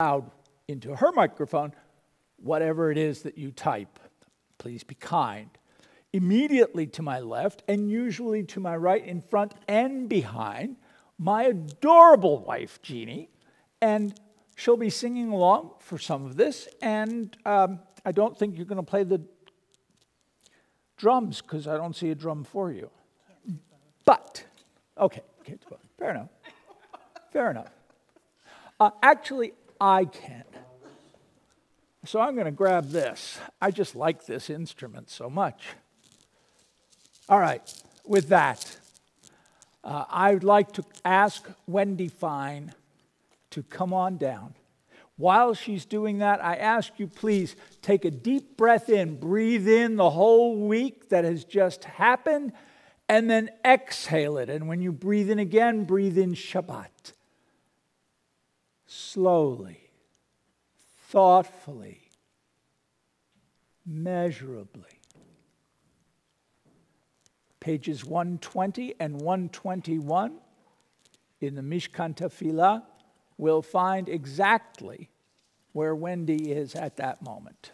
loud into her microphone whatever it is that you type. Please be kind. Immediately to my left, and usually to my right, in front and behind, my adorable wife, Jeannie, and she'll be singing along for some of this. And um, I don't think you're going to play the drums because I don't see a drum for you. But, okay, okay fair enough. Fair enough. Uh, actually, I can. So I'm going to grab this. I just like this instrument so much. All right, with that, uh, I'd like to ask Wendy Fine to come on down. While she's doing that, I ask you please take a deep breath in, breathe in the whole week that has just happened, and then exhale it. And when you breathe in again, breathe in Shabbat. Slowly, thoughtfully, measurably. Pages 120 and 121 in the Mishkan Tefillah will find exactly where Wendy is at that moment.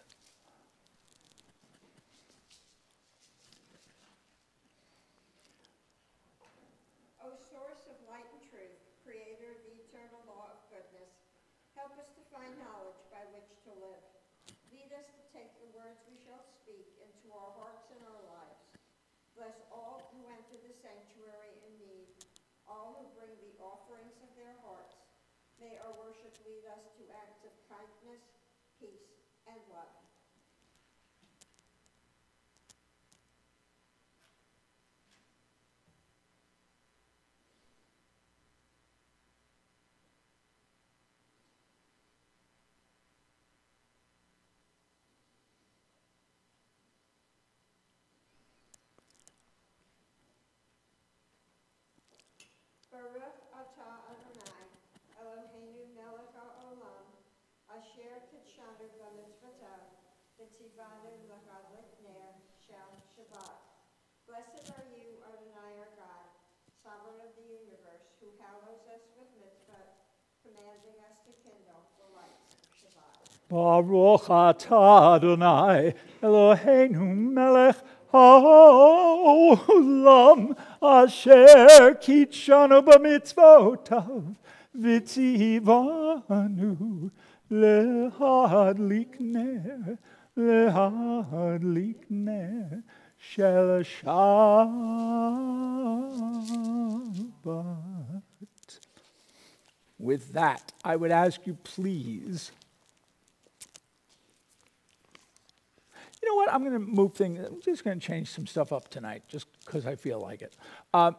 Baruch atah Adonai, Eloheinu melech haolam, asher kitshanu b'mitzvotav, v'tzivanu l'chadlik ner shel Shabbat. Blessed are you, Adonai our God, sovereign of the universe, who hallows us with mitzvot, commanding us to kindle the lights Shabbat. Baruch atah Adonai, Eloheinu melech העולם אשר קידשנו במצוותיו וציוונו להדליק נר, להדליק נר של שבת. With that, I would ask you please You know what? I'm going to move things. I'm just going to change some stuff up tonight just because I feel like it. Uh,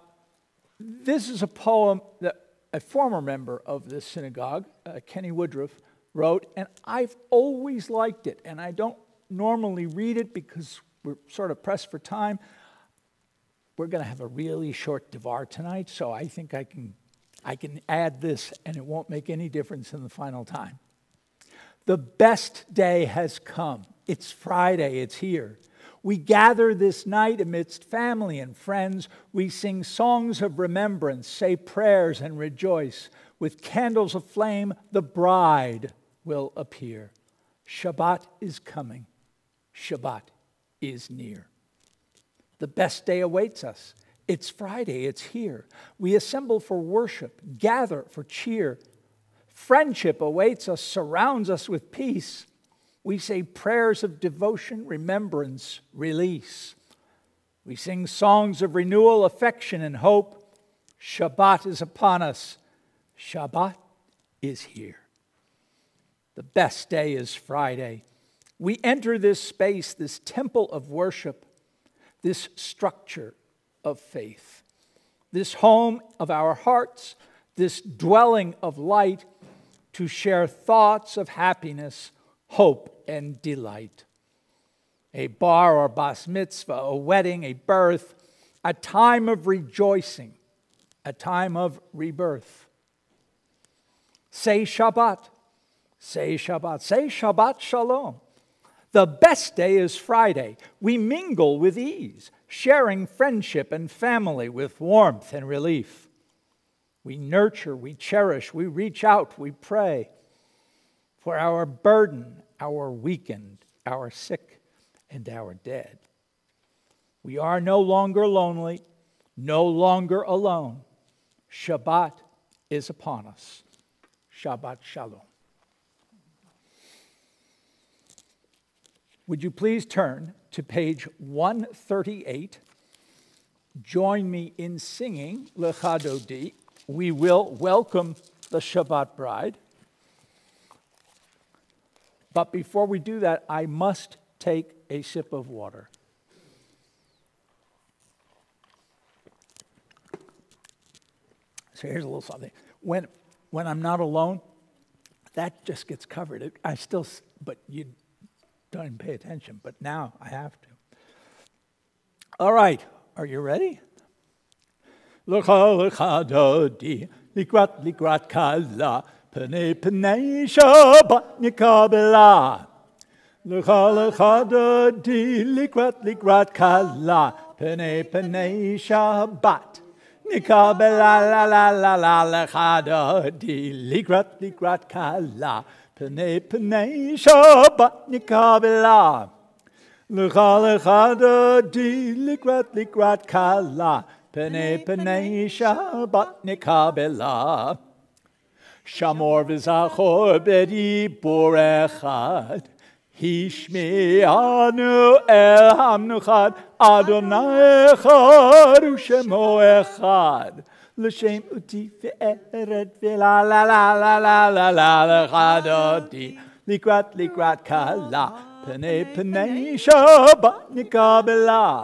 this is a poem that a former member of this synagogue, uh, Kenny Woodruff, wrote, and I've always liked it. And I don't normally read it because we're sort of pressed for time. We're going to have a really short Devar tonight, so I think I can, I can add this and it won't make any difference in the final time. The best day has come. It's Friday, it's here. We gather this night amidst family and friends. We sing songs of remembrance, say prayers, and rejoice. With candles of flame, the bride will appear. Shabbat is coming. Shabbat is near. The best day awaits us. It's Friday, it's here. We assemble for worship, gather for cheer, Friendship awaits us, surrounds us with peace. We say prayers of devotion, remembrance, release. We sing songs of renewal, affection, and hope. Shabbat is upon us. Shabbat is here. The best day is Friday. We enter this space, this temple of worship, this structure of faith, this home of our hearts, this dwelling of light to share thoughts of happiness, hope, and delight. A bar or bas mitzvah, a wedding, a birth, a time of rejoicing, a time of rebirth. Say Shabbat, say Shabbat, say Shabbat Shalom. The best day is Friday. We mingle with ease, sharing friendship and family with warmth and relief. We nurture, we cherish, we reach out, we pray. For our burden, our weakened, our sick, and our dead. We are no longer lonely, no longer alone. Shabbat is upon us. Shabbat Shalom. Would you please turn to page 138? Join me in singing Lecha Dodi. We will welcome the Shabbat bride. But before we do that, I must take a sip of water. So here's a little something. When, when I'm not alone, that just gets covered. I still, but you don't even pay attention. But now I have to. All right, are you ready? Likrat oh, ah, likrat kala, Pene pene shabatnika bela. Lucha lucha da di likrat likrat kala. Pene pene shabat. Nika bela la la la la lucha da di likrat likrat kala. Pene pene shabatnika bela. Lucha lucha da kala. Pene pene shabatnika bela. שמור וזכור בדיבור אחד. השמיענו אל המנוחד, אדוני אחד ושמו אחד. לשם אותי וארד ולה לה לה לה לה לה לה לחד אותי, לקראת לקראת כלה, פני פני שבת נקבלה.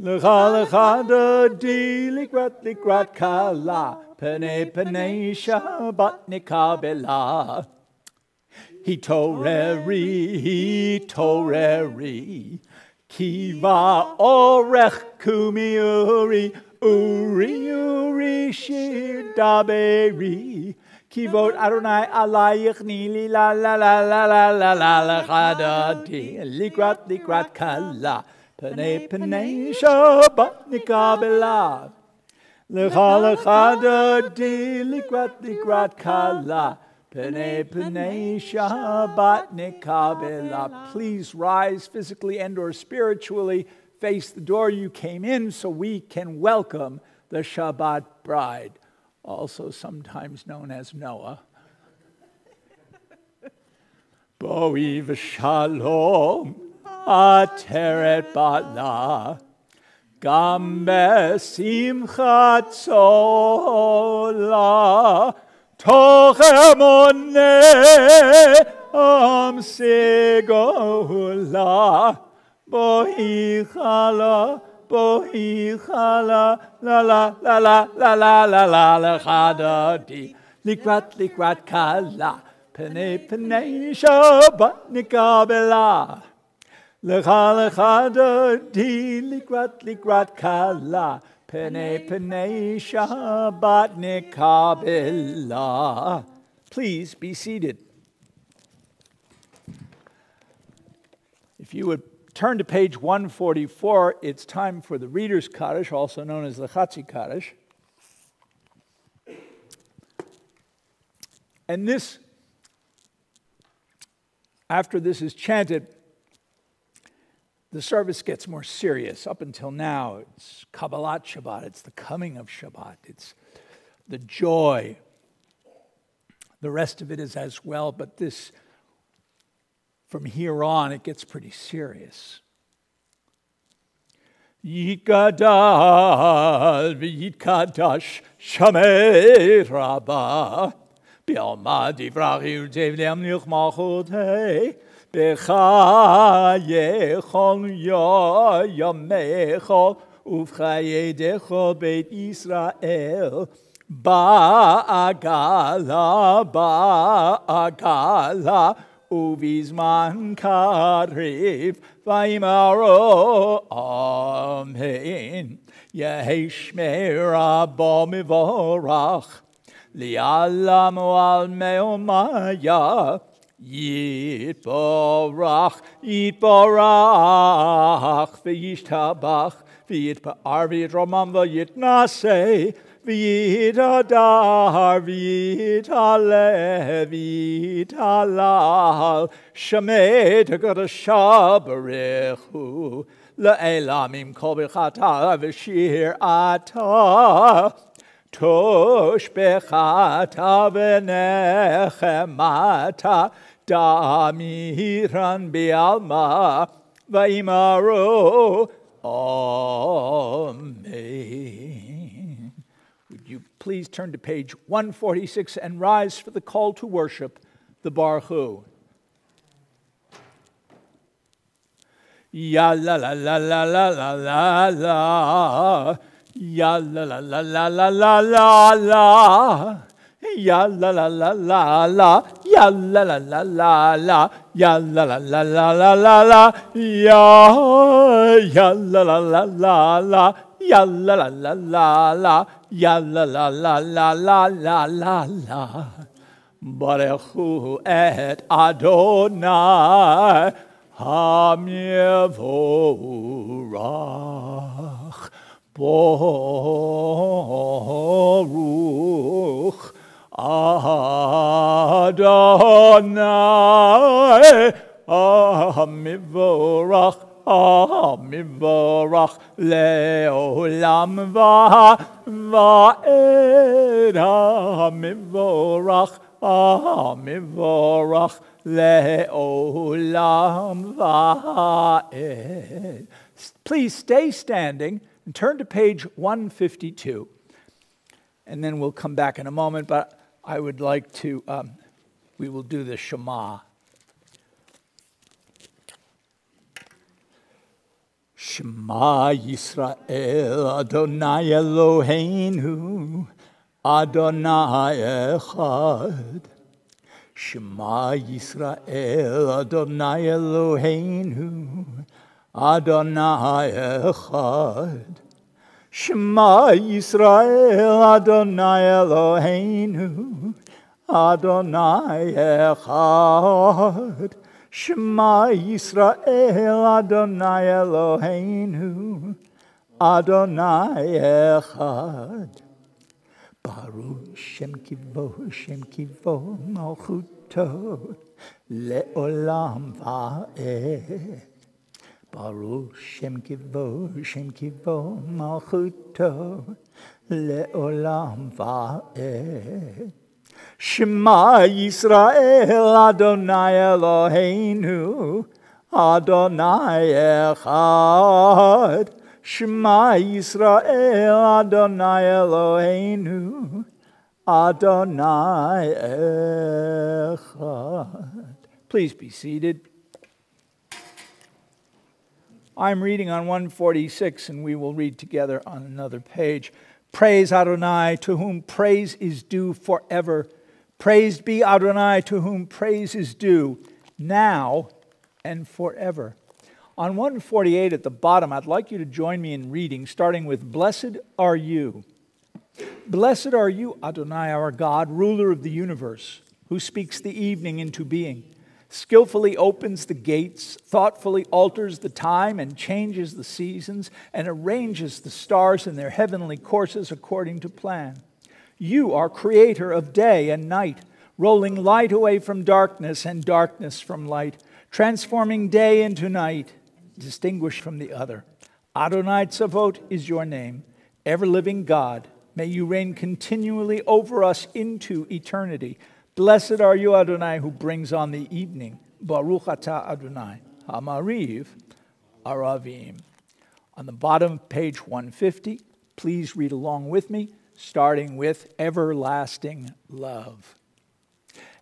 לך לך דודי לקראת לקראת כלה pene pene shabat nikabela. He toreri, he toreri, kiva orech kumi uri, uri uri shir daberi. Kivot Adonai alayich nili la la la la la la la lecha dodi likrat likrat kala. Pene pene shabat nikabela. Please rise physically and or spiritually. Face the door you came in so we can welcome the Shabbat bride, also sometimes known as Noah. Boi v'shalom. Ateret batla. Gam besimchat sola. Tochemone am segola. Bohichala, bohichala, la la la la la la la la la chadadi. Likrat, likrat, kala. Pene, pene, shabat, nikabela. Lecha lecha di likrat likrat kala pene pene shabat nikabela. Please be seated. If you would turn to page 144, it's time for the Reader's Kaddish, also known as the Chatzi Kaddish. And this, after this is chanted, the service gets more serious. Up until now, it's Kabbalat Shabbat, it's the coming of Shabbat, it's the joy. The rest of it is as well, but this, from here on, it gets pretty serious. Yitgadal v'yitkadash shamei rabah Bi'alma divrach le'amnich malchutei בחייכם ימיך ובחייך בית ישראל בעגלה בעגלה ובזמן קריב ויאמרו אמן יהי שמי רבו מבורך לעלם ועל מאומיה Yitbarach, Yitbarach, V'yishtabach, V'yitba'ar, V'yitromam, V'yitnaseh, V'yitadar, V'yitaleh, V'yitalal, Shemeh Tegadashah Barechu, Le'elamim kol b'chata v'shir atah, tosh bechata v'nechemata, damiran bialma, v'imaro, amen. Would you please turn to page 146 and rise for the call to worship, the Baruch Ya la la la la la la la la. Ya la la la la la la la la. Ya la la la la la. Ya la la la la la. Ya la la la la la la la. Ya ya la la la la la. Ya la la la la la. Ya la la la la la la la la. Barechu et Adonai Hamivorach Baruch Adonai. Hamivorach Hamivorach Leolam Va'ed. Hamivorach Hamivorach Leolam Va'ed. Please stay standing and turn to page 152. And then we'll come back in a moment, but I would like to, um, we will do the Shema. Shema Yisrael Adonai Eloheinu Adonai Echad Shema Yisrael Adonai Eloheinu Adonai Echad. Shema Yisrael Adonai Eloheinu. Adonai Echad. Shema Yisrael Adonai Eloheinu. Adonai Echad. Baruch Shem Kivo Shem Kivo Malchuto. Leolam Va'ed Baruch Shem Kivo, Shem Kivo, Malchuto, Le'olam Va'et. Shema Yisrael, Adonai Eloheinu, Adonai Echad. Shema Yisrael, Adonai Eloheinu, Adonai Echad. Please be seated. I'm reading on 146 and we will read together on another page. Praise Adonai, to whom praise is due forever. Praised be Adonai, to whom praise is due now and forever. On 148 at the bottom, I'd like you to join me in reading, starting with Blessed are you. Blessed are you, Adonai, our God, ruler of the universe, who speaks the evening into being, skillfully opens the gates, thoughtfully alters the time and changes the seasons, and arranges the stars in their heavenly courses according to plan. You are creator of day and night, rolling light away from darkness and darkness from light, transforming day into night, distinguished from the other. Adonai Tzavot is your name, ever living God. May you reign continually over us into eternity. Blessed are you, Adonai, who brings on the evening. Baruch atah Adonai, Hamariv Aravim. On the bottom of page 150, please read along with me starting with everlasting love.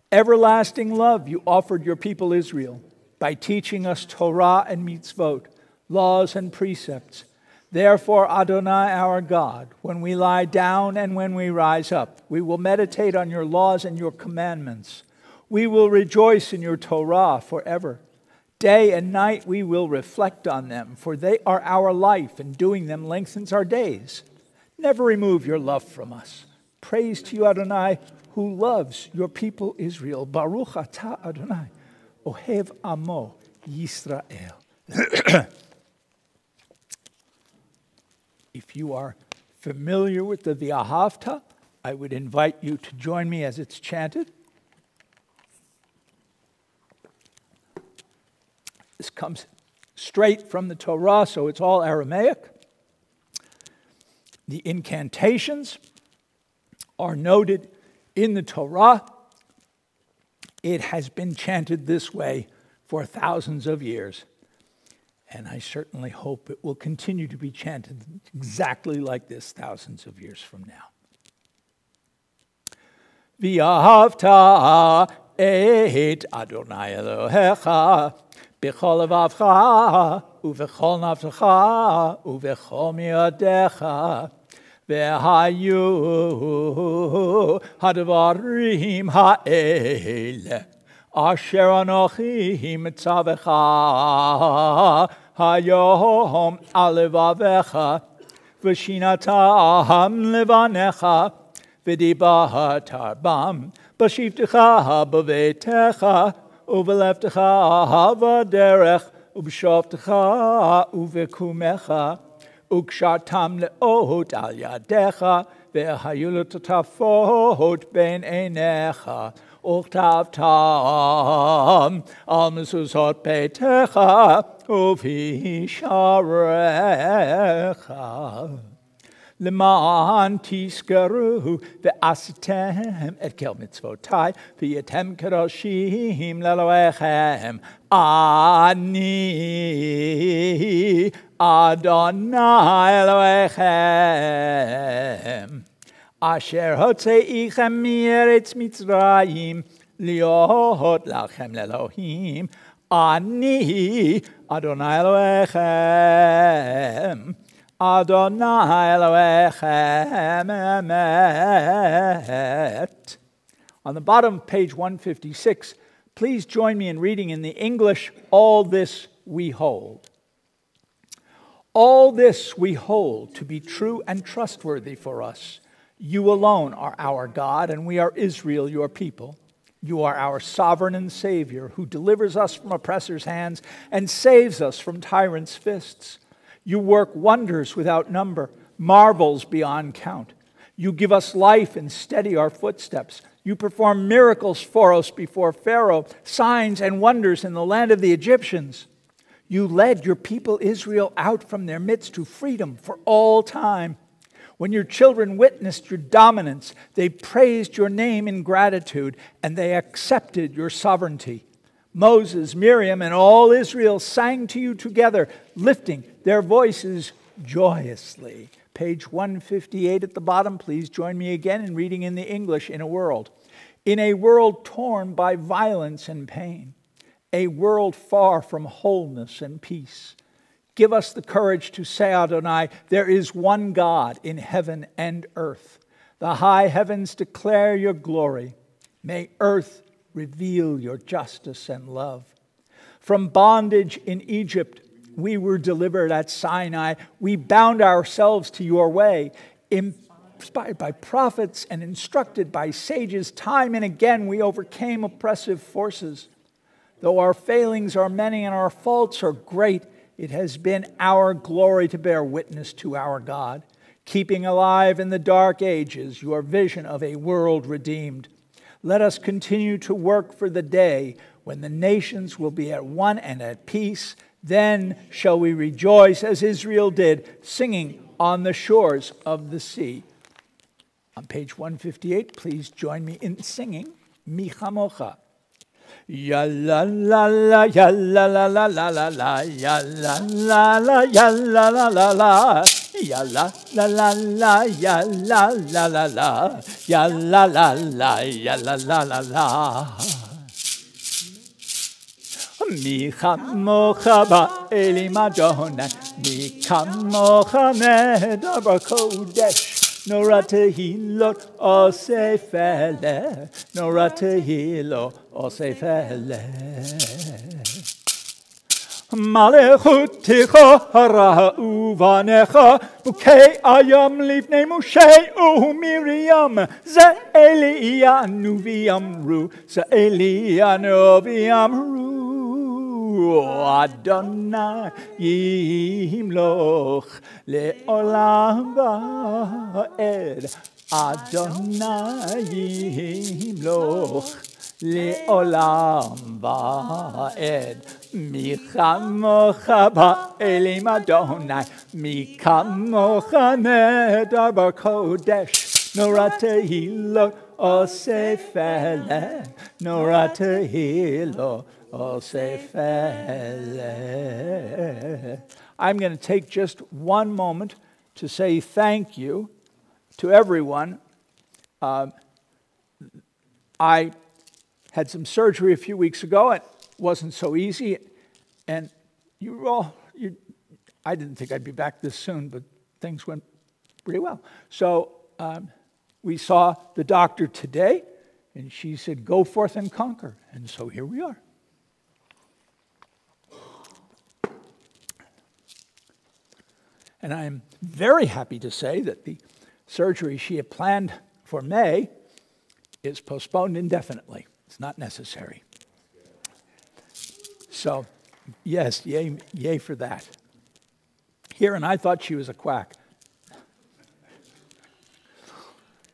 Everlasting love you offered your people Israel by teaching us Torah and mitzvot, laws and precepts. Therefore, Adonai our God, when we lie down and when we rise up, we will meditate on your laws and your commandments. We will rejoice in your Torah forever. Day and night we will reflect on them, for they are our life, and doing them lengthens our days. Never remove your love from us. Praise to you, Adonai, who loves your people Israel. Baruch atah Adonai, ohev amo Yisrael. if you are familiar with the V'ahavta, I would invite you to join me as it's chanted. This comes straight from the Torah, so it's all Aramaic. The incantations are noted in the Torah. It has been chanted this way for thousands of years. And I certainly hope it will continue to be chanted exactly like this thousands of years from now. V'ahavta et Adonai Elohecha b'chol levavcha u'v'chol nafsecha u'v'chol miyadecha v'hayu hadvarim ha'ele asher anochi mitzavecha hayom alevavecha v'shinatam levanecha v'dibat arbam b'shivtecha b'vetecha uveleftecha v'derech ub'shavtecha uvekumecha ukshatam leot al yadecha והיו לטטפות בין עיניך וכתבתם על מזוזות ביתך ובשעריך. למען תזכרו ועשיתם את כל מצוותיי והייתם קדושים לאלוהיכם. אני אדוני אלוהיכם. אשר הוצאיכם מארץ מצרים להיות לכם לאלוהים. אני אדוני אלוהיכם. Adonai Elohechem emet. On the bottom of page 156, please join me in reading in the English, All This We Hold. All this we hold to be true and trustworthy for us. you alone are our God, and we are Israel, your people. You are our sovereign and Savior, who delivers us from oppressors' hands and saves us from tyrants' fists. You work wonders without number, marvels beyond count. You give us life and steady our footsteps. You perform miracles for us before Pharaoh, signs and wonders in the land of the Egyptians. You led your people Israel out from their midst to freedom for all time. When your children witnessed your dominance, they praised your name in gratitude and they accepted your sovereignty. Moses, Miriam, and all Israel sang to you together, lifting their voices joyously. Page 158 at the bottom, please join me again in reading in the English in a world. In a world torn by violence and pain, a world far from wholeness and peace. Give us the courage to say, Adonai, there is one God in heaven and earth. The high heavens declare your glory. May earth reveal your justice and love. From bondage in Egypt, we were delivered at Sinai. We bound ourselves to your way. Inspired by prophets and instructed by sages, time and again we overcame oppressive forces. Though our failings are many and our faults are great, it has been our glory to bear witness to our God, keeping alive in the dark ages your vision of a world redeemed. Let us continue to work for the day when the nations will be at one and at peace. Then shall we rejoice as Israel did, singing on the shores of the sea. On page 158, please join me in singing Michamocha. Ya la la la, ya la la la la la la, ya la la la, ya la la la la. Ya la la la la, ya la la la la, ya la la la, ya la la la la. Mi chamocha ba elima jona, mi chamocha medar kodesh. Nora tehilot ose fele, Nora tehilo ose fele. Malechutecha hara uvanecha, bukei ayam livne Moshe u Miriam, ze Elianu viamru, ze Elianu viamru. Adonai yimloch le'olam va'ed. Adonai yimloch le'olam va'ed. Mi chamocha ba'elim Adonai, mi kamocha nedar b'kodesh. Nora tehilot osefele, Nora tehilot osefele. I'm going to take just one moment to say thank you to everyone. Um, I had some surgery a few weeks ago. It wasn't so easy, and you all, you, I didn't think I'd be back this soon, but things went pretty well. So um, we saw the doctor today, and she said, Go forth and conquer. And so here we are. And I'm very happy to say that the surgery she had planned for May is postponed indefinitely. It's not necessary. So, yes, yay, yay for that. Here, and I thought she was a quack.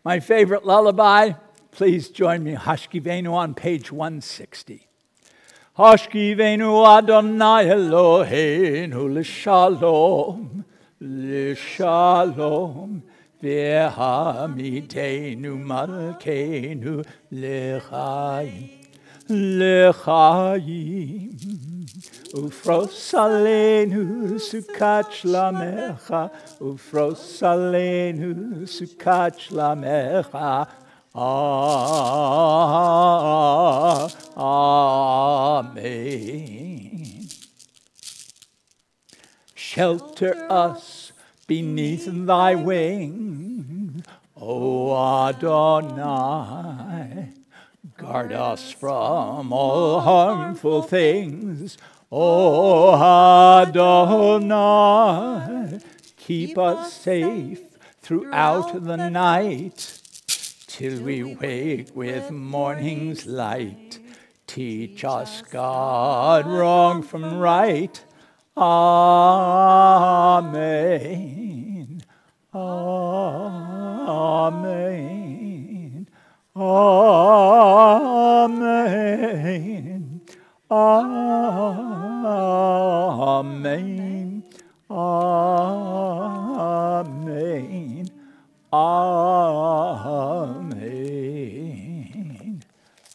My favorite lullaby, please join me, Hashkivenu on page 160. Hashkivenu Adonai Eloheinu l'shalom, l'shalom, v'hamidenu malkeinu l'chaim, l'chaim. Ufros alenu sukat lamecha, ufros alenu sukat lamecha. Ah, ah, amen. Shelter us beneath thy wing, O Adonai. Guard us from all harmful things, O Adonai. Keep us safe throughout the night till we wake with morning's light. Teach us, God, wrong from right. Amen. Amen. Amen. Amen. Amen. Amen.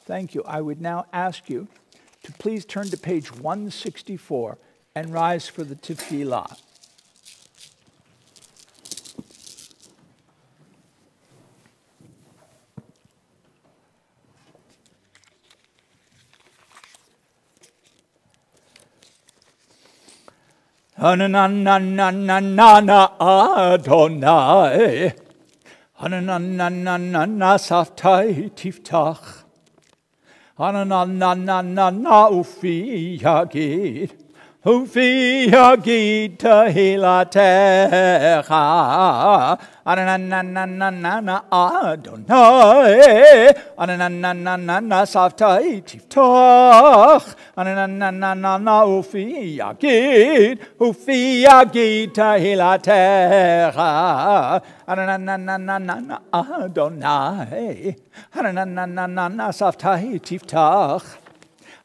Thank you. I would now ask you to please turn to page 164 and rise for the tefillah. Hanananananana Adonai. Hananananana saftai tiftach. Hananananana ufi yagid. Ufi yagid tahilatecha. Ananananana Adonai. Ananananana saftai tiftach. Ananananana ufi yagid. Ufi yagid tahilatecha. Ananananana Adonai. Ananananana saftai tiftach.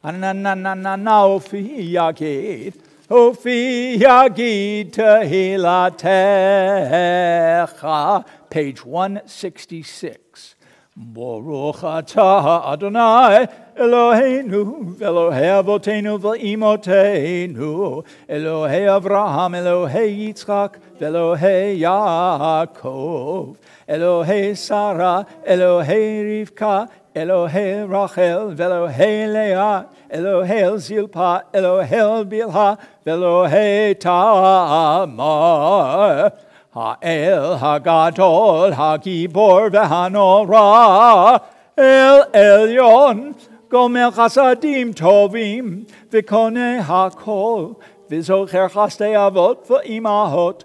Ananananana ufi yagid. Ufi yagid tehilatecha. Page 166. Baruch atah Adonai Eloheinu Elohei Avotenu V'imotenu Elohei Avraham Elohei Yitzchak Elohei Yaakov Elohei Sarah Elohei Rivka Elohei Rachel Velohei Leah Elohei Zilpa Elohei Bilha Velohei Tamar Ha'el Hagadol Hagibor Vehanora El Elyon Gomer Chasadim Tovim Vikone Hakol Vizocher Chaste Avot V'imahot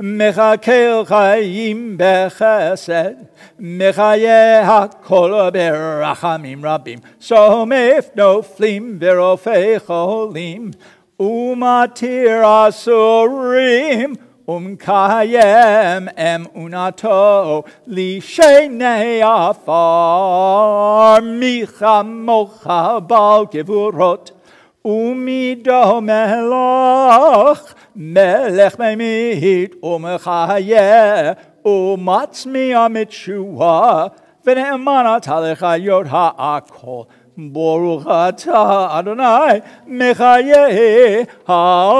chayim bechesed, Mechaye hakol berachamim rabim, Somef noflim verofei cholim, Umatir asurim, Umkayem em unato li shene afar micha mocha umido melach melech memit umchaye umatzmi amitshua v'ne'emana talecha yod ha'akol Baruch atah Adonai mechaye hakol.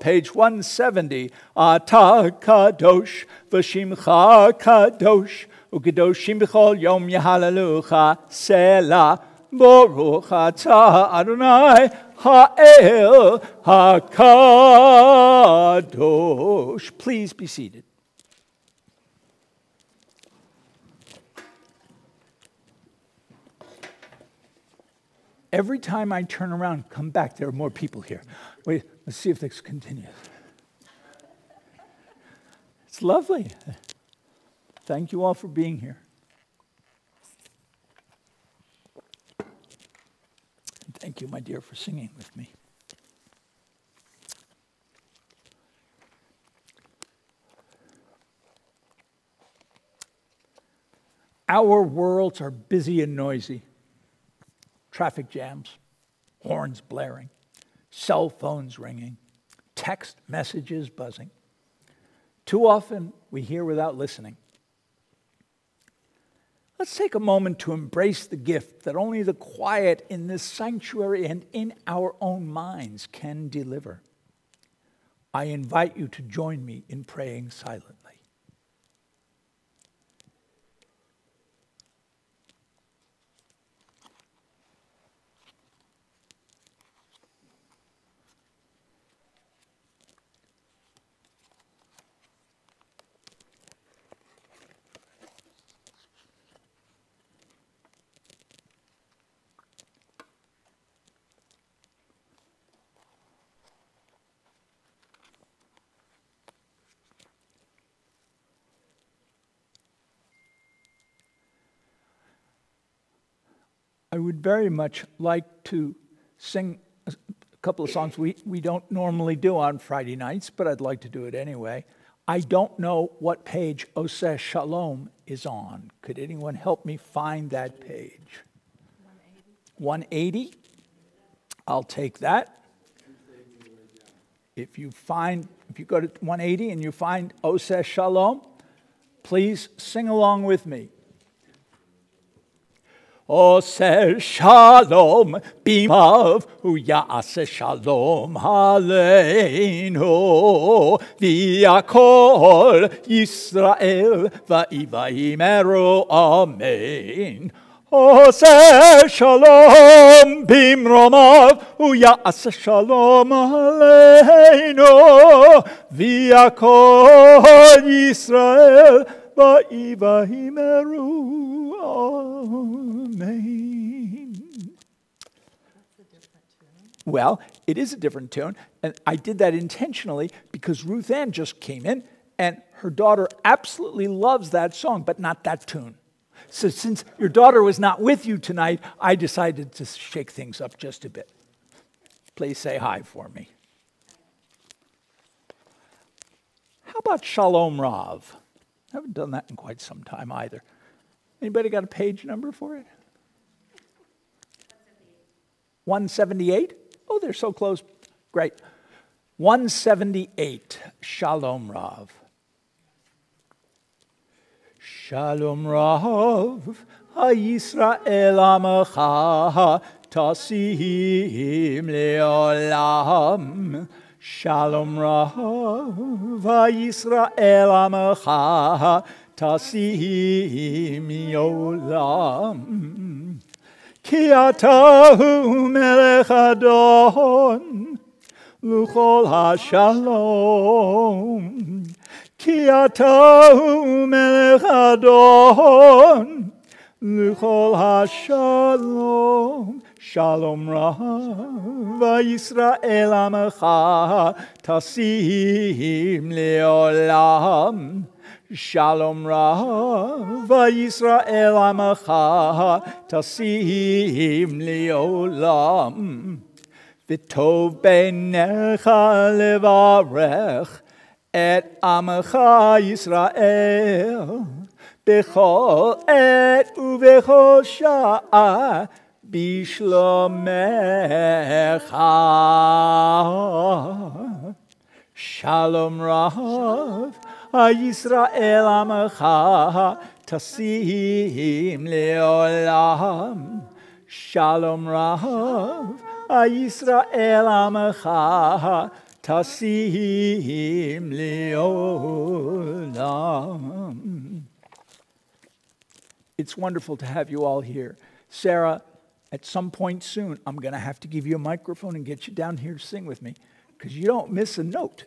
Page 170. Atah kadosh v'shimcha kadosh u'kadoshim b'chol yom yahalalucha selah. Baruch atah Adonai ha'el hakadosh. Please be seated. Every time I turn around, come back, there are more people here. Wait, let's see if this continues. It's lovely. Thank you all for being here. Thank you, my dear, for singing with me. Our worlds are busy and noisy traffic jams, horns blaring, cell phones ringing, text messages buzzing. Too often we hear without listening. Let's take a moment to embrace the gift that only the quiet in this sanctuary and in our own minds can deliver. I invite you to join me in praying silently. I would very much like to sing a couple of songs we, we don't normally do on Friday nights, but I'd like to do it anyway. I don't know what page Oseh Shalom is on. Could anyone help me find that page? 180. 180? I'll take that. If you find, if you go to 180 and you find Oseh Shalom, please sing along with me. עושה שלום בימיו, הוא יעשה שלום עלינו, ויעקול ישראל, ויאמרו אמן. עושה שלום במרומיו, הוא יעשה שלום עלינו, ויעקול ישראל, ויאמרו Amen. Well, it is a different tune, and I did that intentionally because Ruth Ann just came in, and her daughter absolutely loves that song, but not that tune. So, since your daughter was not with you tonight, I decided to shake things up just a bit. Please say hi for me. How about Shalom Rav? I haven't done that in quite some time either. Anybody got a page number for it? 178? Oh, they're so close. Great. 178, Shalom Rav. Shalom Rav, HaYisrael Amacha, Tasim Leolam. Shalom Rav, HaYisrael Amacha, Tasim Yolam. Ki atahu melech adon luchol hashalom. Ki atahu melech adon luchol hashalom. Shalom Rav Yisrael Amecha. Tasim Leolam Shalom Rav Yisrael Amecha Tasim Leolam V'tov Beinecha Levarech Et Amecha Yisrael Bechol Et Uvechol Sha'ah Bishlomecha Shalom Rav Yisrael Amecha Tasim Leolam Shalom Rav Yisrael Amecha Tasim Leolam It's wonderful to have you all here. Sarah, at some point soon, I'm going to have to give you a microphone and get you down here to sing with me because you don't miss a note.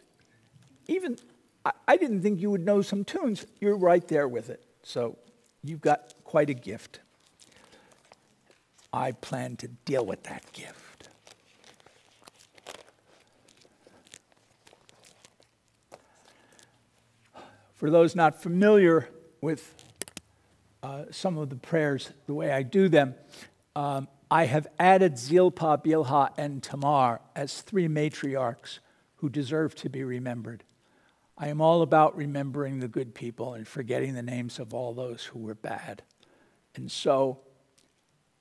Even I, didn't think you would know some tunes. You're right there with it. So you've got quite a gift. I plan to deal with that gift. For those not familiar with uh, some of the prayers the way I do them, um, I have added Zilpah, Bilhah, and Tamar as three matriarchs who deserve to be remembered. I am all about remembering the good people and forgetting the names of all those who were bad. And so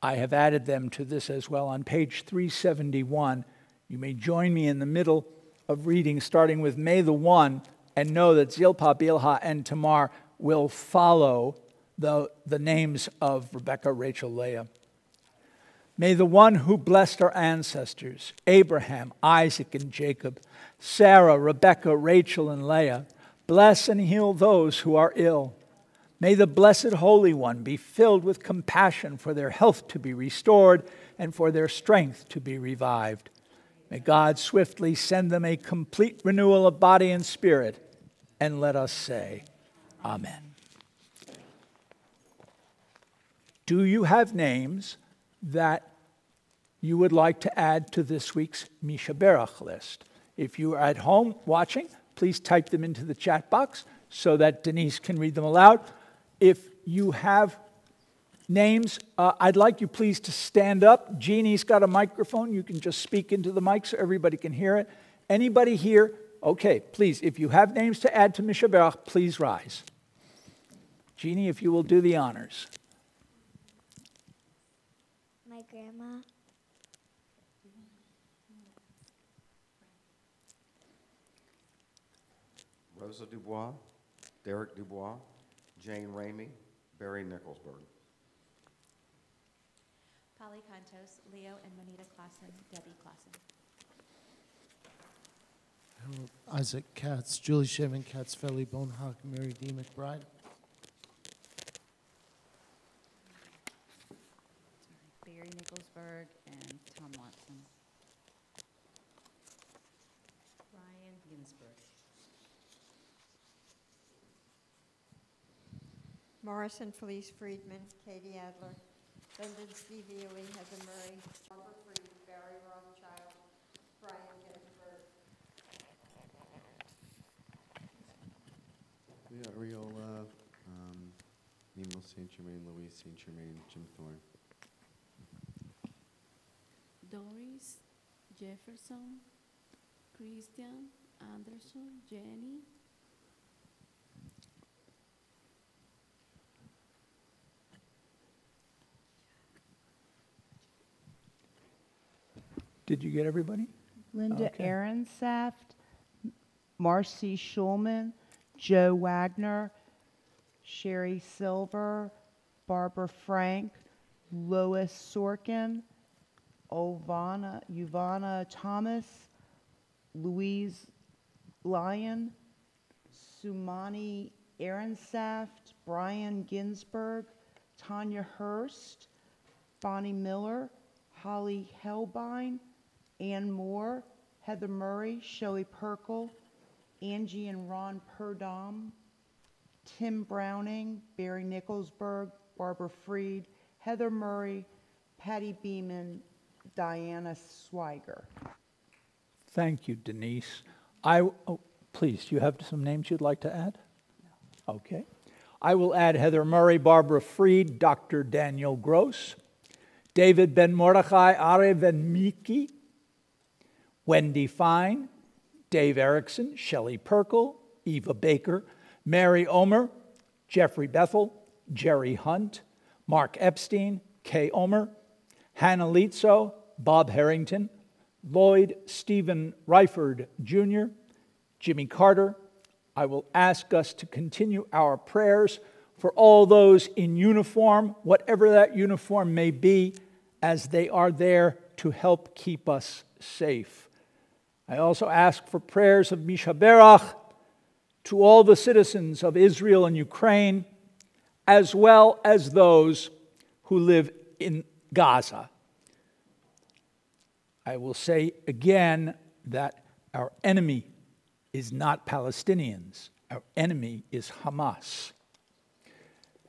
I have added them to this as well. On page 371, you may join me in the middle of reading, starting with May the 1, and know that Zilpah, Bilhah, and Tamar will follow the, the names of Rebekah, Rachel, Leah. May the one who blessed our ancestors, Abraham, Isaac, and Jacob, Sarah, Rebekah, Rachel, and Leah, bless and heal those who are ill. May the Blessed Holy One be filled with compassion for their health to be restored and for their strength to be revived. May God swiftly send them a complete renewal of body and spirit. And let us say, Amen. Do you have names that you would like to add to this week's Mi Berach list? If you are at home watching, please type them into the chat box so that Denise can read them aloud. If you have names, uh, I'd like you please to stand up. Jeannie's got a microphone. You can just speak into the mic so everybody can hear it. Anybody here? Okay, please, if you have names to add to Mi Sheberach, please rise. Jeannie, if you will do the honors. My grandma. Rosa Dubois, Derek Dubois, Jane Ramey, Barry Nicholsburg. Polly Contos, Leo and Monita Clausen, Debbie Clausen. Isaac Katz, Julie Shaven Katz, Felly Bonehawk, Mary D. McBride. Barry Nicholsburg and Tom Watson. Ryan Ginsburg. Morrison Felice Friedman, Katie Adler, Brendan Stevie, Lee Heather Murray, Barbara Freed, Barry Rothschild, Brian Ginsberg. Leah Ariola, um, Nemo St. Germain, Louise St. Germain, Jim Thorne. Doris Jefferson, Christian Anderson, Jenny, Did you get everybody? Linda Okay. Ehrensaft, Marcy Schulman, Joe Wagner, Sherry Silver, Barbara Frank, Lois Sorkin, Ovana, Uvana Thomas, Louise Lyon, Sumani Ehrensaft, Brian Ginsburg, Tanya Hurst, Bonnie Miller, Holly Helbine, Ann Moore, Heather Murray, Shelley Perkle, Angie and Ron Perdom, Tim Browning, Barry Nicholsberg, Barbara Freed, Heather Murray, Patty Beeman, Diana Swiger. Thank you, Denise. I, oh, please, do you have some names you'd like to add? No. Okay. I will add Heather Murray, Barbara Freed, Dr. Daniel Gross, David Ben Mordechai, Are Ben Miki, Wendy Fine, Dave Erickson, Shelley Perkle, Eva Baker, Mary Omer, Jeffrey Bethel, Jerry Hunt, Mark Epstein, Kay Omer, Hannah Litzo, Bob Harrington, Lloyd Stephen Ryford Jr., Jimmy Carter. I will ask us to continue our prayers for all those in uniform, whatever that uniform may be, as they are there to help keep us safe. I also ask for prayers of Mi Sheberach to all the citizens of Israel and Ukraine, as well as those who live in Gaza. I will say again that our enemy is not Palestinians, our enemy is Hamas.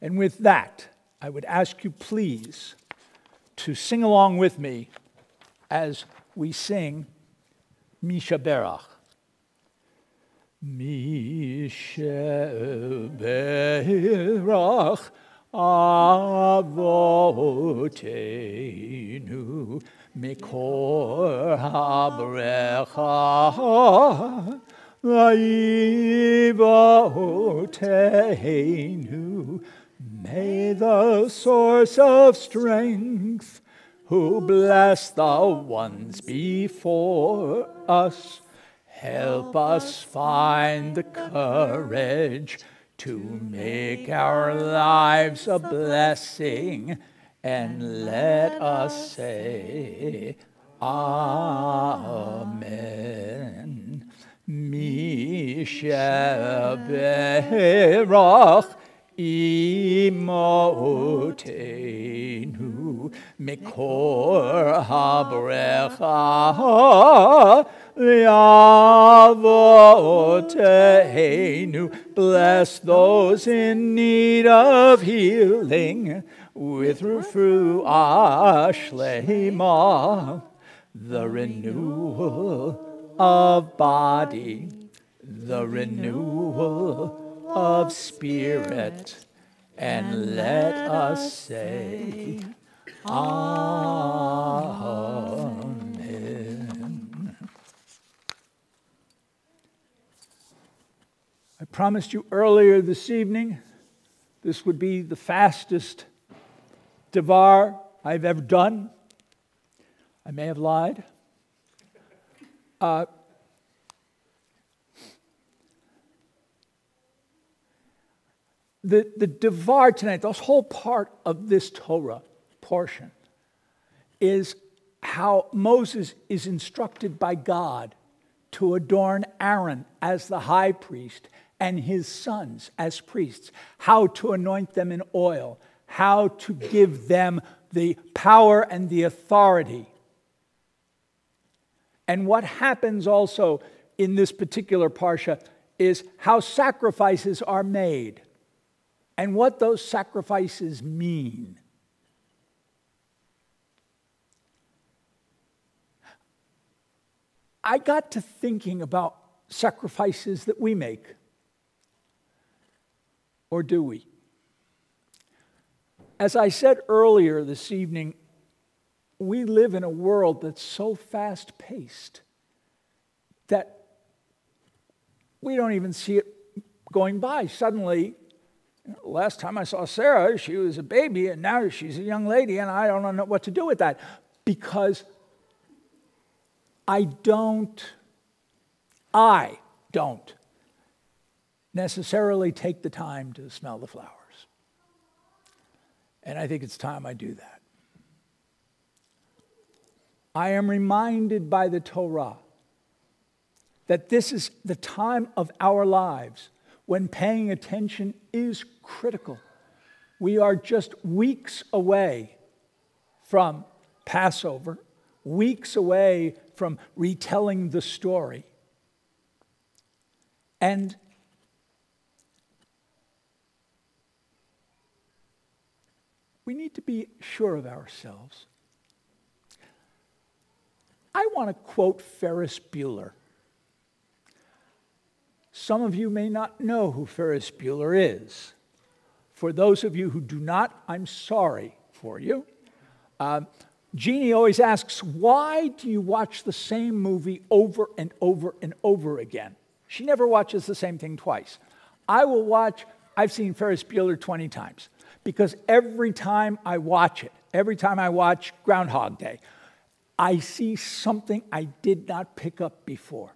And with that, I would ask you please to sing along with me as we sing Mi Sheberach. Mi Sheberach Avoteinu Mikor Habrecha Laivoteinu May the source of strength who blessed the ones before us. Help us find the courage to make our lives a blessing and let us say amen. Mi sheberach imotenu mikor habrecha Yavoteinu, bless those in need of healing with refuah shlema, the renewal of body, the renewal of spirit, and let us say, Amen. I promised you earlier this evening this would be the fastest Devar I've ever done. I may have lied. Uh, the, the Devar tonight, this whole part of this Torah portion, is how Moses is instructed by God to adorn Aaron as the high priest and his sons as priests, how to anoint them in oil, how to give them the power and the authority. And what happens also in this particular parsha is how sacrifices are made and what those sacrifices mean. I got to thinking about sacrifices that we make. Or do we? As I said earlier this evening, we live in a world that's so fast paced that we don't even see it going by. Suddenly, last time I saw Sarah, she was a baby, and now she's a young lady, and I don't know what to do with that because I don't, I don't necessarily take the time to smell the flowers. And I think it's time I do that. I am reminded by the Torah that this is the time of our lives when paying attention is critical. We are just weeks away from Passover, weeks away from retelling the story. And we need to be sure of ourselves. I want to quote Ferris Bueller. Some of you may not know who Ferris Bueller is. For those of you who do not, I'm sorry for you. Uh, Jeannie always asks, Why do you watch the same movie over and over and over again? She never watches the same thing twice. I will watch, I've seen Ferris Bueller 20 times because every time I watch it, every time I watch Groundhog Day, I see something I did not pick up before.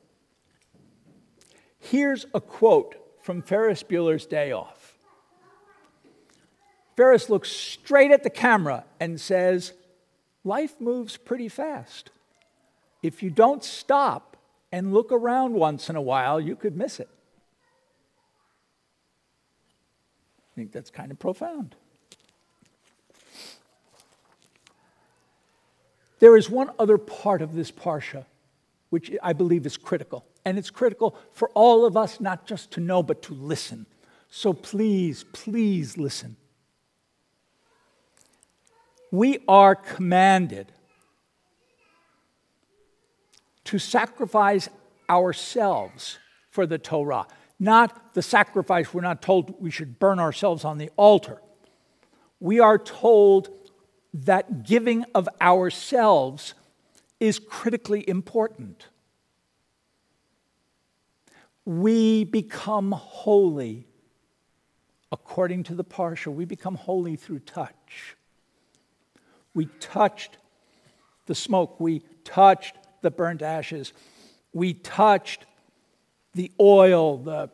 Here's a quote from Ferris Bueller's Day Off. Ferris looks straight at the camera and says, Life moves pretty fast. If you don't stop and look around once in a while, you could miss it. I think that's kind of profound. There is one other part of this Parsha which I believe is critical. And it's critical for all of us, not just to know, but to listen. So please, please listen. We are commanded to sacrifice ourselves for the Torah, not the sacrifice. We're not told we should burn ourselves on the altar. We are told that giving of ourselves is critically important. We become holy according to the parsha. We become holy through touch. We touched the smoke, we touched the burnt ashes, we touched the oil, the,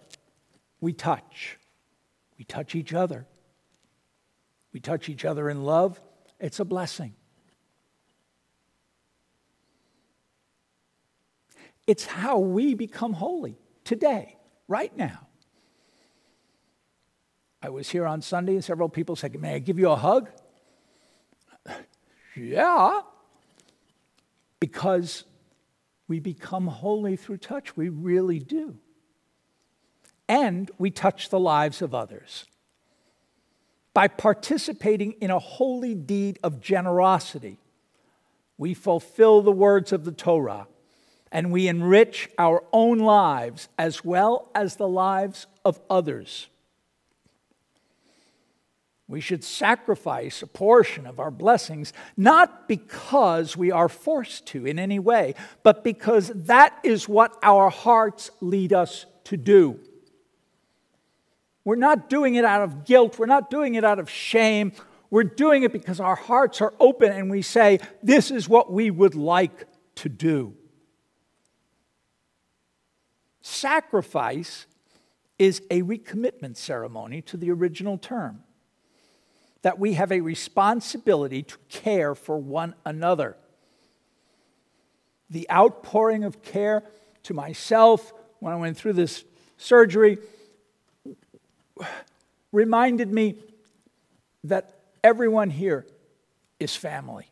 we touch. We touch each other. We touch each other in love. It's a blessing. It's how we become holy today, right now. I was here on Sunday and several people said, May I give you a hug? yeah. Because we become holy through touch. We really do. And we touch the lives of others. By participating in a holy deed of generosity, we fulfill the words of the Torah and we enrich our own lives as well as the lives of others. We should sacrifice a portion of our blessings, not because we are forced to in any way, but because that is what our hearts lead us to do. We're not doing it out of guilt, we're not doing it out of shame. We're doing it because our hearts are open and we say, This is what we would like to do. Sacrifice is a recommitment ceremony to the original term. That we have a responsibility to care for one another. The outpouring of care to myself when I went through this surgery reminded me that everyone here is family.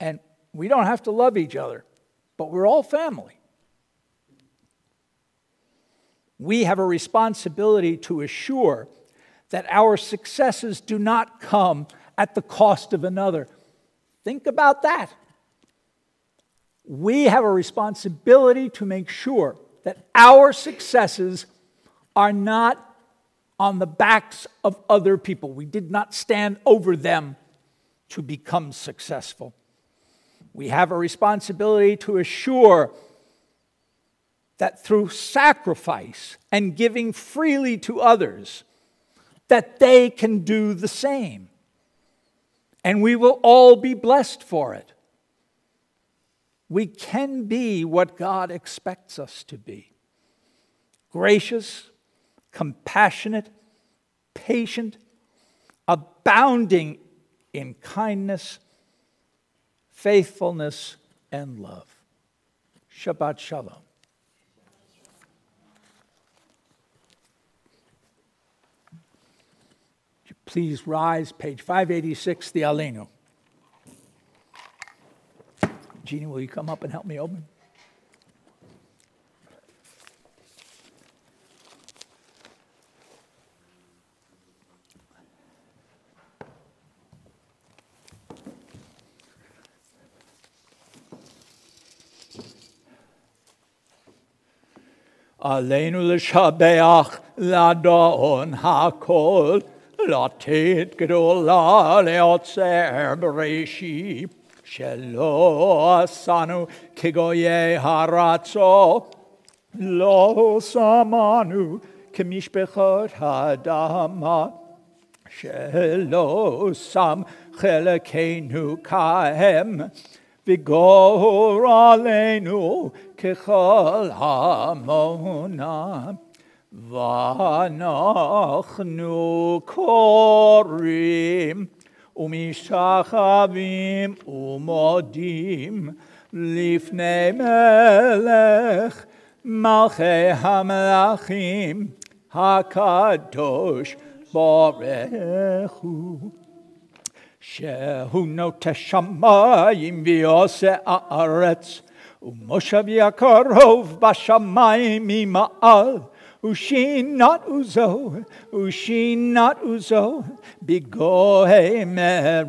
And we don't have to love each other, but we're all family we have a responsibility to assure that our successes do not come at the cost of another. Think about that. We have a responsibility to make sure that our successes are not on the backs of other people. We did not stand over them to become successful. We have a responsibility to assure that through sacrifice and giving freely to others, that they can do the same. And we will all be blessed for it. We can be what God expects us to be gracious, compassionate, patient, abounding in kindness, faithfulness, and love. Shabbat Shalom. Please rise, page 586, the Aleinu. Jeannie, will you come up and help me open? Aleinu l'shabeach ladon hakol הכל, לתת גדולה לעוצר בראשית, שלא עשנו כגויי הרצו, לא שמענו כמשפחות האדמה, שלא שם חלקנו כהם. וגורלנו ככל המונה. ואנחנו קוראים ומשתחווים ומודים לפני מלך מלכי המלכים הקדוש ברוך הוא. שהוא נוטה שמיים ועושה הארץ, ומושב יקרוב בשמיים ממעל, Ushin not uzo, ushin not uzo, bigohe meromim,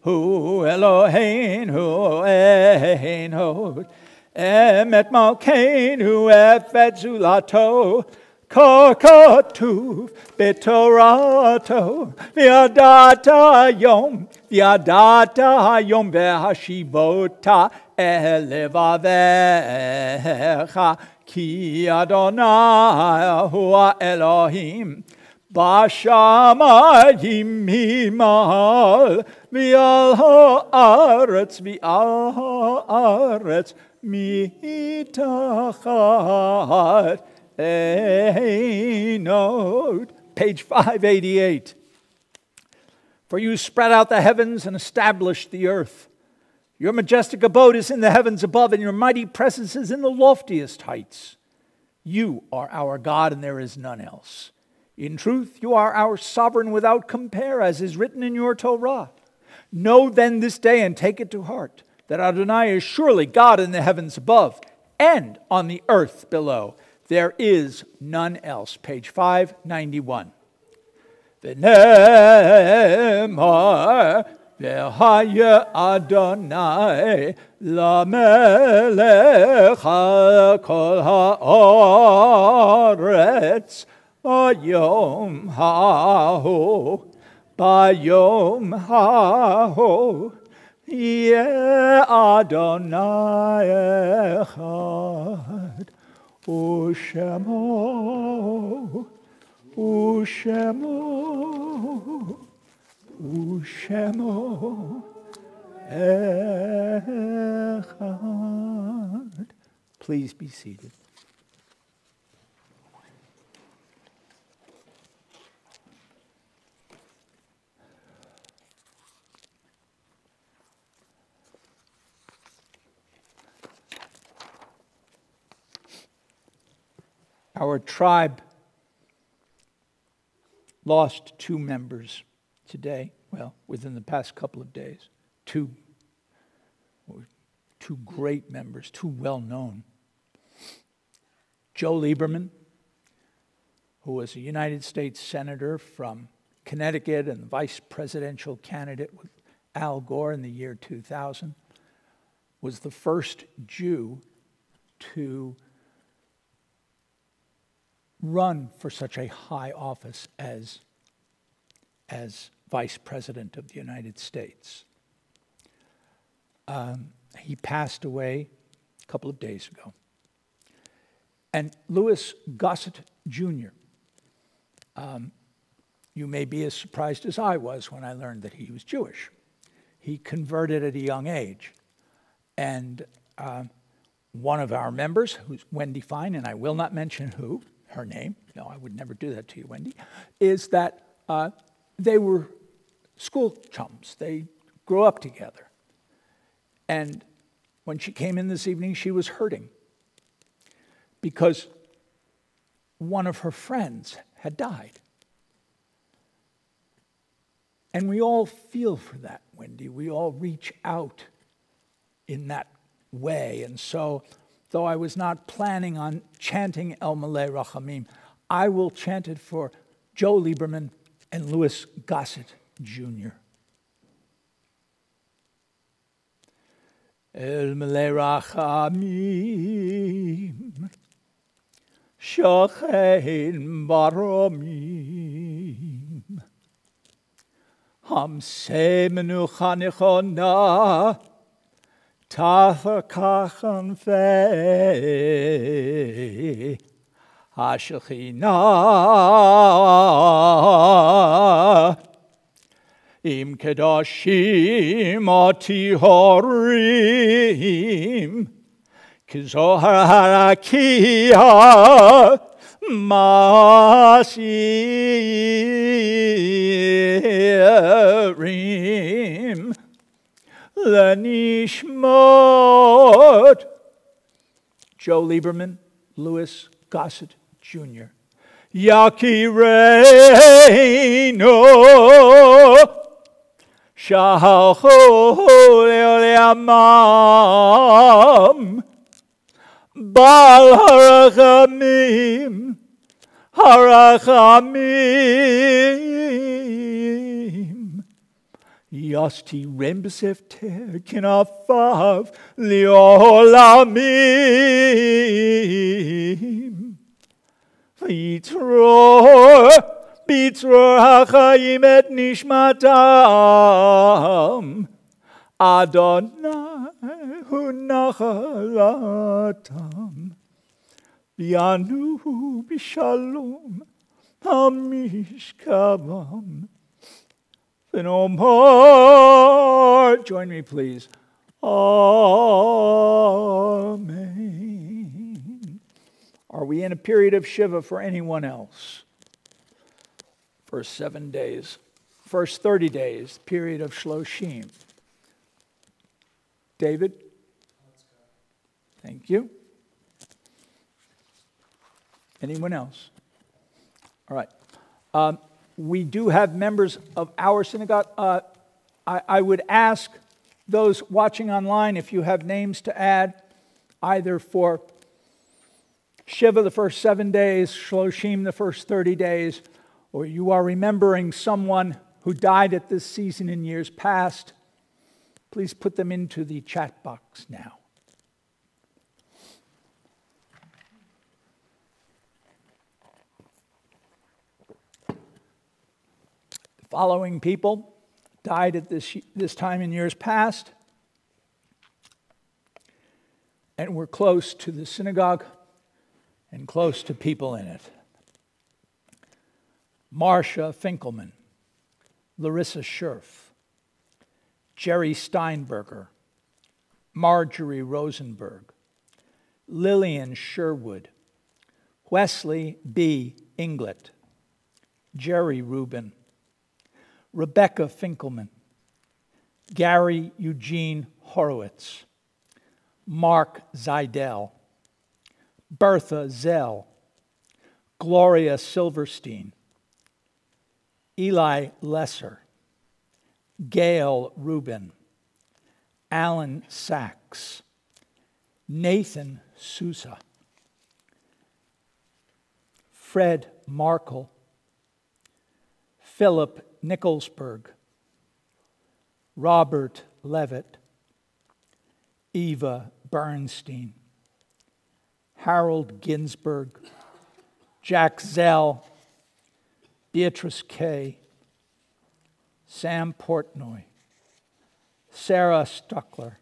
hu Elohein, hu ein hod, emet malkein, hu efet zulato, kakatu, betorato, viadata yom, viadata yom, vehashibota, elevavecha, Ki Adonai Hua Elohim Bashamayim Himal Vi'al Ha'aretz Vi'al Ha'aretz Mitachat Einot Page 588 For you spread out the heavens and established the earth. Your majestic abode is in the heavens above, and your mighty presence is in the loftiest heights. You are our God, and there is none else. In truth, you are our sovereign without compare, as is written in your Torah. Know then this day and take it to heart that Adonai is surely God in the heavens above and on the earth below. There is none else. Page 591. V'nemar v'haya Adonai lamelech kol ha'aretz bayom ha'hu bayom ha'hu yeh Adonai echad. Ushemo, Ushemo, Ushemo, Echad. Please be seated. Our tribe lost two members today, well, within the past couple of days. Two, two great members, two well known. Joe Lieberman, who was a United States Senator from Connecticut and vice presidential candidate with Al Gore in the year 2000, was the first Jew to run for such a high office as, as Vice President of the United States. Um, he passed away a couple of days ago. And Louis Gossett Jr., um, you may be as surprised as I was when I learned that he was Jewish. He converted at a young age. And um, one of our members, who's Wendy Fine, and I will not mention who, her name, no, I would never do that to you, Wendy, is that uh, they were school chums. They grew up together. And when she came in this evening, she was hurting because one of her friends had died. And we all feel for that Wendy. We all reach out in that way. And so, though I was not planning on chanting El Malay Rachamim, I will chant it for Joe Lieberman and Louis Gossett Jr. El Malay Rachamim Shochein Baromim Hamse Menucha Nechona Tatha Kachan Fe Im Kedoshim Atihorim Kizohar Harakia Masirim Lenishmot Joe Lieberman, Louis Gossett Jr. Yakireino Shahu Leolamam Bal Harachamim. Harachamim Yasti Rembesef Ter Kinafav Leolamim. Vitror Bitror HaChayim et Nishmatam Adonai hu nachalatam Yanu bishalom hamishkavam no more. Join me, please. Amen. Are we in a period of Shiva for anyone else? First seven days. First 30 days, period of Shloshim. David? Thank you. Anyone else? All right. Um, we do have members of our synagogue. Uh, I, I, would ask those watching online if you have names to add, either for Shiva the first seven days, Shloshim the first 30 days, or you are remembering someone who died at this season in years past, please put them into the chat box now. The following people died at this, this time in years past and were close to the synagogue and close to people in it. Marcia Finkelman, Larissa Scherf, Jerry Steinberger, Marjorie Rosenberg, Lillian Sherwood, Wesley B. Inglett, Jerry Rubin, Rebecca Finkelman, Gary Eugene Horowitz, Mark Zidell, Bertha Zell, Gloria Silverstein, Eli Lesser, Gail Rubin, Alan Sachs, Nathan Sousa, Fred Markle, Philip Nicholsberg, Robert Levitt, Eva Bernstein, Harold Ginsberg, Jack Zell, Beatrice Kay, Sam Portnoy, Sarah Stuckler,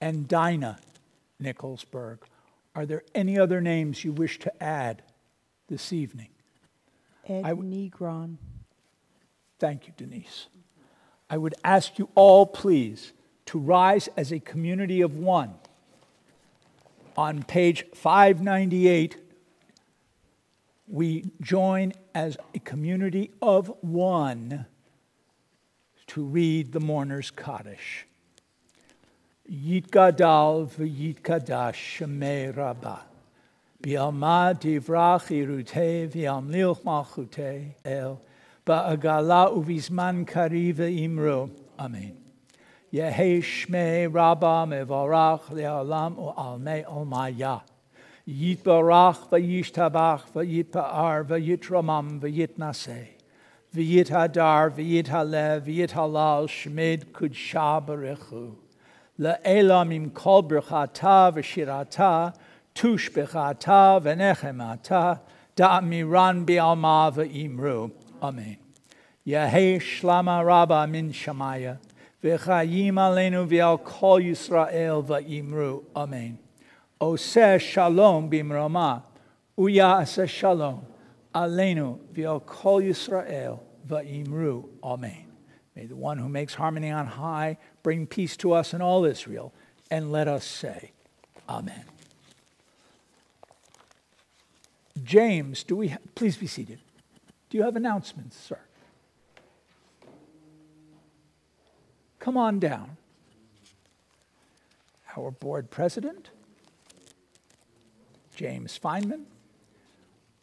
and Dinah Nicholsberg. Are there any other names you wish to add this evening? Ed Negron. Thank you, Denise. I would ask you all, please, to rise as a community of one. On page 598, we join as a community of one to read the mourner's Kaddish. Yitgadal v'yitkadash shemei rabba. Bialma divrach irute v'yamlilch malchute el. Ba'agala uvizman kariva imro. Amen. Yehi Shmei Rabba Mevarach Le'olam U'almei Olmaya. Yitbarach v'yishtabach v'yitpa'ar v'yitramam v'yitnaseh. V'yithadar v'yithalev v'yithalal shmid kudsha barechu. Le'elam im kol brachata v'shirata tush bechata v'nechemata da'amiran bi'alma v'imru. Amen. Yehei shlama rabba min shamaya v'chayim aleinu v'al kol Yisrael v'imru. Amen. Oseh shalom bimrama, uyasa shalom, aleinu v'al kol Yisrael va'imru. Amen. May the one who makes harmony on high bring peace to us and all Israel, and let us say, Amen. James, do we ha- please be seated? Do you have announcements, sir? Come on down. Our board president, James Feynman,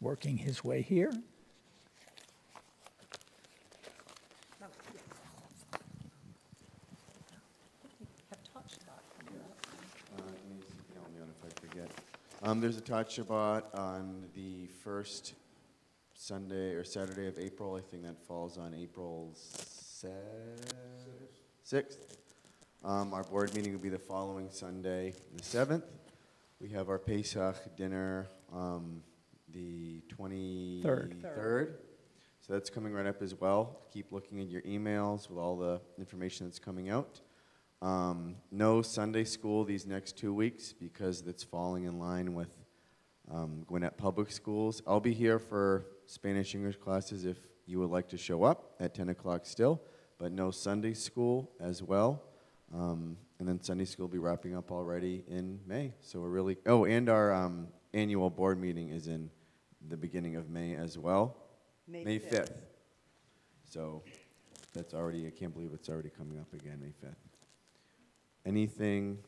working his way here. Um, there's a Tot Shabbat on the first Sunday or Saturday of April. I think that falls on April sixth. Um, our board meeting will be the following Sunday, the seventh. We have our Pesach dinner, um, the twenty-third. So that's coming right up as well. Keep looking at your emails with all the information that's coming out. Um, no Sunday school these next two weeks because it's falling in line with um, Gwinnett Public Schools. I'll be here for Spanish English classes if you would like to show up at 10 o'clock still, but no Sunday school as well. Um, and then Sunday school will be wrapping up already in May. So we're really, oh, and our um, annual board meeting is in the beginning of May as well. May May 5th. 5th. So that's already, I can't believe it's already coming up again, May 5th. Anything?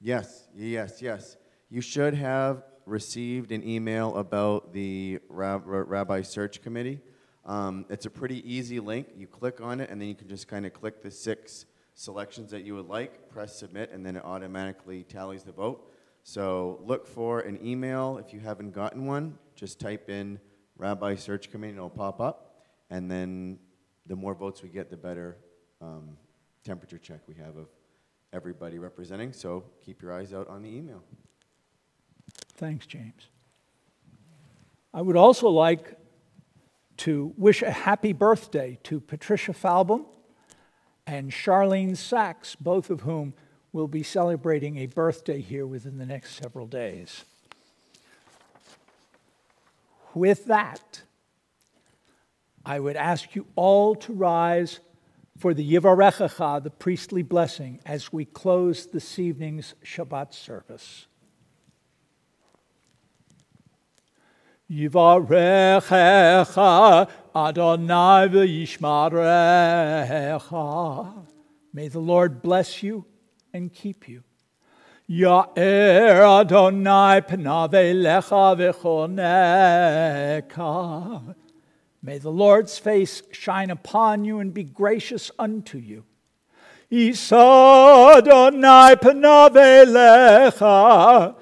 Yes, yes, yes. You should have received an email about the Rab- Rabbi Search Committee. Um, it's a pretty easy link. You click on it, and then you can just kind of click the six selections that you would like, press submit, and then it automatically tallies the vote. So look for an email. If you haven't gotten one, just type in Rabbi Search Committee, and it'll pop up. And then the more votes we get, the better um, temperature check we have of everybody representing. So keep your eyes out on the email. Thanks, James. I would also like to wish a happy birthday to Patricia Falbum and Charlene Sachs, both of whom will be celebrating a birthday here within the next several days. With that, I would ask you all to rise for the Yivarechacha, the priestly blessing, as we close this evening's Shabbat service. Yivarechecha Adonai v'yishmarecha. May the Lord bless you and keep you. Ya'er Adonai panav elecha v'choneka. May the Lord's face shine upon you and be gracious unto you. Isa Adonai panav elecha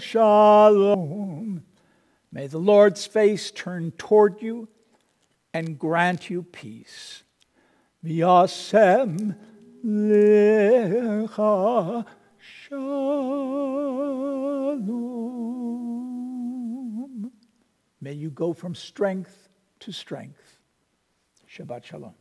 shalom. May the Lord's face turn toward you and grant you peace. Lecha shalom. May you go from strength to strength. Shabbat shalom.